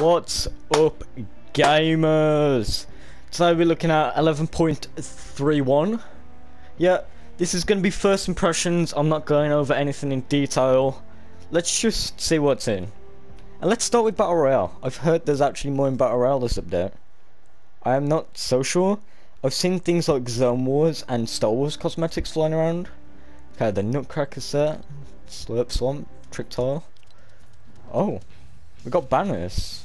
What's up, gamers? Today we're looking at 11.31. Yeah, this is going to be first impressions. I'm not going over anything in detail. Let's just see what's in. And let's start with Battle Royale. I've heard there's actually more in Battle Royale this update. I am not so sure. I've seen things like Zone Wars and Star Wars cosmetics flying around. Okay, the Nutcracker set, Slurp Swamp, Trick Tile. Oh, we got banners.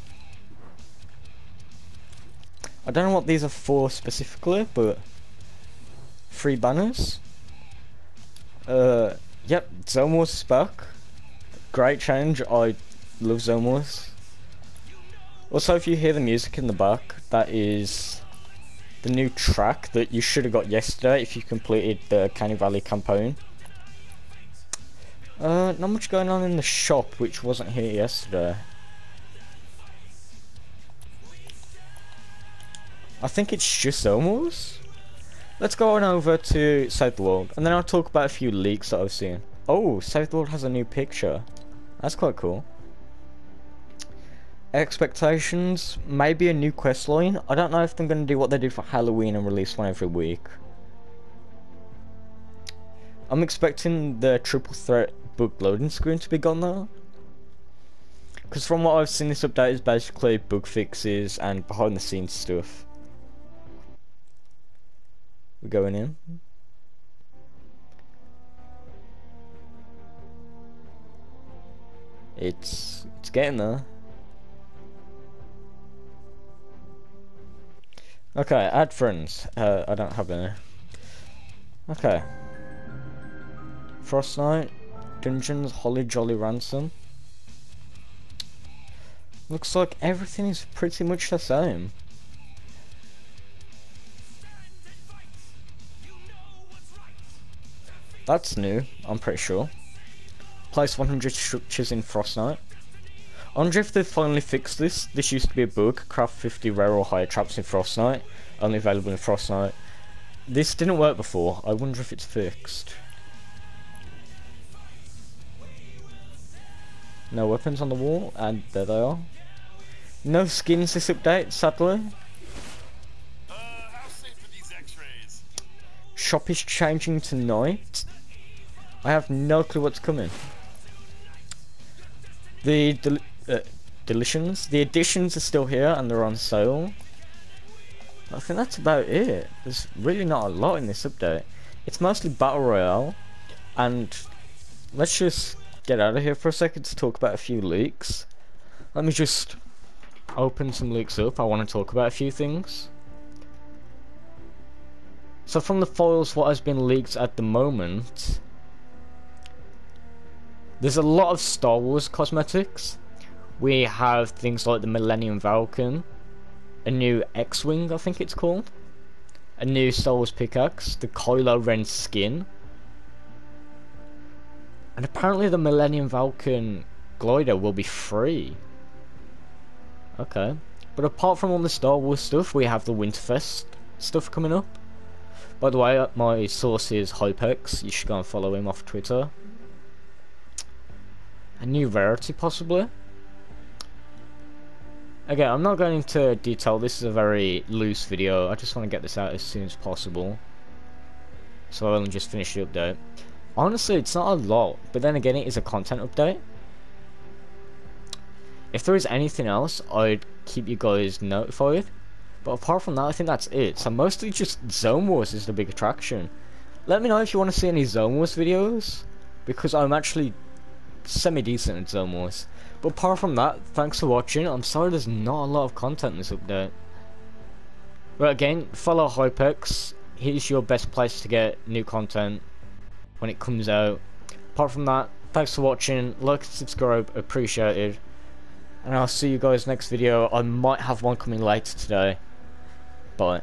I don't know what these are for specifically, but free banners. Uh, yep, Zone Wars is back. Great change. I love Zone Also, if you hear the music in the back, that is the new track that you should have got yesterday if you completed the Canny Valley campaign. Uh, not much going on in the shop, which wasn't here yesterday. I think it's just almost. Let's go on over to Save the World, and then I'll talk about a few leaks that I've seen. Oh, Save the World has a new picture. That's quite cool. Expectations, maybe a new quest line. I don't know if they're going to do what they did for Halloween and release one every week. I'm expecting the triple threat book loading screen to be gone though. Because from what I've seen this update is basically bug fixes and behind the scenes stuff. We're going in. It's it's getting there. Okay, add friends. Uh, I don't have any. Okay. Frostnite, Dungeons, Holly Jolly Ransom. Looks like everything is pretty much the same. That's new, I'm pretty sure. Place 100 structures in Frostnite. I wonder if they've finally fixed this. This used to be a bug, craft 50 rare or higher traps in Frostnite, only available in Frostnite. This didn't work before, I wonder if it's fixed. No weapons on the wall, and there they are. No skins this update, sadly. Uh, Shop is changing tonight. I have no clue what's coming. The del uh, deletions, the additions are still here and they're on sale. I think that's about it. There's really not a lot in this update. It's mostly battle royale, and let's just get out of here for a second to talk about a few leaks. Let me just open some leaks up. I want to talk about a few things. So from the foils, what has been leaked at the moment, there's a lot of Star Wars cosmetics. We have things like the Millennium Falcon, a new X-Wing, I think it's called, a new Star Wars pickaxe, the Kylo Ren skin, and apparently the Millennium Falcon glider will be free. Okay. But apart from all the Star Wars stuff, we have the Winterfest stuff coming up. By the way, my source is Hypex. You should go and follow him off Twitter. A new rarity, possibly. Again, I'm not going into detail. This is a very loose video. I just want to get this out as soon as possible. So I'll just finish the update. Honestly, it's not a lot, but then again, it is a content update. If there is anything else, I'd keep you guys notified. But apart from that, I think that's it. So mostly just Zone Wars is the big attraction. Let me know if you want to see any Zone Wars videos, because I'm actually semi-decent at Zone Wars. But apart from that, thanks for watching. I'm sorry there's not a lot of content in this update. But again, follow Hypex. He's your best place to get new content when it comes out. Apart from that, thanks for watching, like subscribe, appreciated. And I'll see you guys next video. I might have one coming later today. Bye.